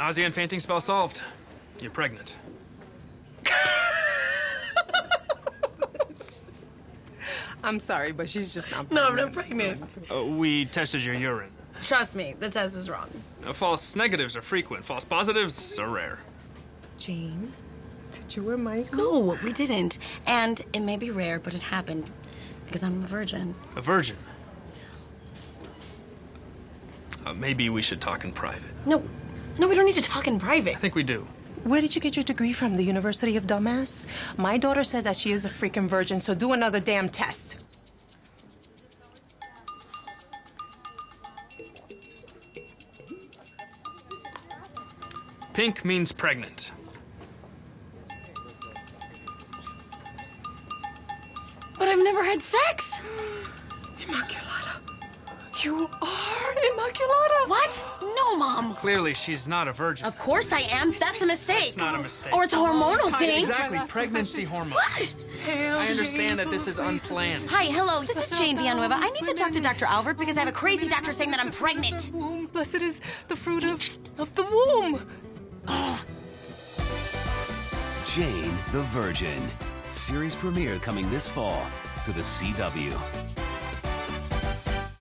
Nausea and fainting spell solved. You're pregnant. I'm sorry, but she's just not No, I'm not pregnant. Uh, we tested your urine. Trust me, the test is wrong. Uh, false negatives are frequent. False positives are rare. Jane, did you and Michael? No, we didn't. And it may be rare, but it happened because I'm a virgin. A virgin. Uh, maybe we should talk in private. No, no, we don't need to talk in private. I think we do. Where did you get your degree from? The University of Dumbass? My daughter said that she is a freaking virgin, so do another damn test. Pink means pregnant. But I've never had sex. Immaculata. You are Immaculata. What? No, Mom. Clearly, she's not a virgin. Of course I am. That's a mistake. It's not a mistake. Or it's a hormonal thing. Exactly, pregnancy hormones. I understand that this is unplanned. Hi, hello. This is Jane Villanueva. I need to talk to Dr. Alver because I have a crazy doctor saying that I'm pregnant. Womb, blessed is the fruit of, of the womb. Jane the Virgin. Series premiere coming this fall to the CW.